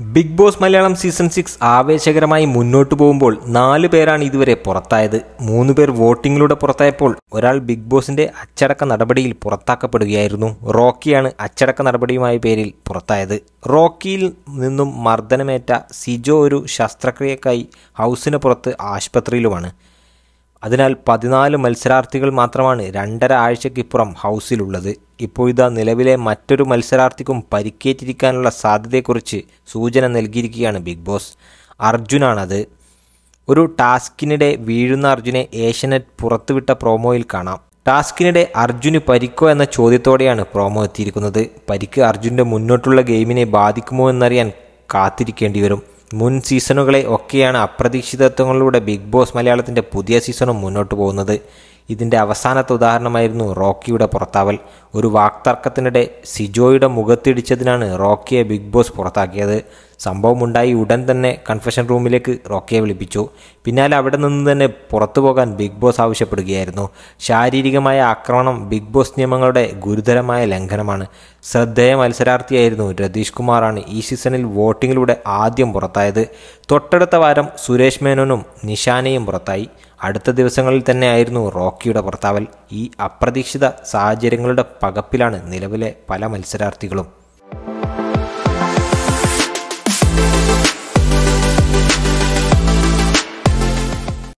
Bigg Boss Malayalam season six ആവേശകരമായി മുന്നോട്ടു പോകുമ്പോൾ നാല് പേരാണ് ഇതുവരെ പുറത്തായത്. മൂന്ന് പേർ വോട്ടിങ്ങിലൂടെ പുറത്തായപ്പോൾ ഒരാൾ ബിഗ് ബോസിന്റെ അച്ചടക്ക നടപടിയിൽ പുറത്താക്കപ്പെടുകയായിരുന്നു. റോക്കിയാണ് അച്ചടക്ക നടപടിയുമായ പേരിൽ പുറത്തായത്. റോക്കിയിൽ നിന്നും മർദ്ദനമേറ്റ സിജോ ഒരു ശസ്ത്രക്രിയക്കായി ഹൗസിന് പുറത്ത് ആശുപത്രിയിലുമാണ്. അതിനാൽ പതിനാല് മത്സരാർത്ഥികൾ മാത്രമാണ് രണ്ടര ആഴ്ചയ്ക്കിപ്പുറം ഹൗസിലുള്ളത്. ഇപ്പോൾ ഇതാ നിലവിലെ മറ്റൊരു മത്സരാർത്ഥിക്കും പരിക്കേറ്റിരിക്കാനുള്ള സാധ്യതയെക്കുറിച്ച് സൂചന നൽകിയിരിക്കുകയാണ് ബിഗ് ബോസ്. അർജുനാണത്. ഒരു ടാസ്കിനിടെ വീഴുന്ന അർജുനെ ഏഷ്യനെറ്റ് പുറത്തുവിട്ട പ്രോമോയിൽ കാണാം. ടാസ്കിനിടെ അർജുന് പരിക്കോ എന്ന ചോദ്യത്തോടെയാണ് പ്രോമോ എത്തിയിരിക്കുന്നത്. പരിക്ക് അർജുന്റെ മുന്നോട്ടുള്ള ഗെയിമിനെ ബാധിക്കുമോ എന്നറിയാൻ കാത്തിരിക്കേണ്ടി വരും. മുൻ സീസണുകളെ ഒക്കെയാണ് അപ്രതീക്ഷിതത്വങ്ങളിലൂടെ ബിഗ് ബോസ് മലയാളത്തിന്റെ പുതിയ സീസണും മുന്നോട്ട് പോകുന്നത്. ഇതിന്റെ അവസാനത്തെ ഉദാഹരണമായിരുന്നു റോക്കിയുടെ പുറത്താവൽ. ഒരു വാക്തർക്കത്തിനിടെ സിജോയുടെ മുഖത്തിടിച്ചതിനാണ് റോക്കിയെ ബിഗ് ബോസ് പുറത്താക്കിയത്. സംഭവമുണ്ടായി ഉടൻ തന്നെ കൺഫഷൻ റൂമിലേക്ക് റോക്കിയെ വിളിപ്പിച്ചു. പിന്നാലെ അവിടെ നിന്ന് തന്നെ പുറത്തു പോകാൻ ബിഗ് ബോസ് ആവശ്യപ്പെടുകയായിരുന്നു. ശാരീരികമായ ആക്രമണം ബിഗ് ബോസ് നിയമങ്ങളുടെ ഗുരുതരമായ ലംഘനമാണ്. ശ്രദ്ധേയ മത്സരാർത്ഥിയായിരുന്നു രതീഷ് കുമാറാണ് ഈ സീസണിൽ വോട്ടിങ്ങിലൂടെ ആദ്യം പുറത്തായത്. തൊട്ടടുത്ത വാരം സുരേഷ് മേനോനും നിഷാനയും പുറത്തായി. അടുത്ത ദിവസങ്ങളിൽ തന്നെയായിരുന്നു റോക്കിയുടെ പുറത്താവൽ ഈ അപ്രതീക്ഷിത സാഹചര്യങ്ങളുടെ പകപ്പിലാണ് നിലവിലെ പല മത്സരാർത്ഥികളും.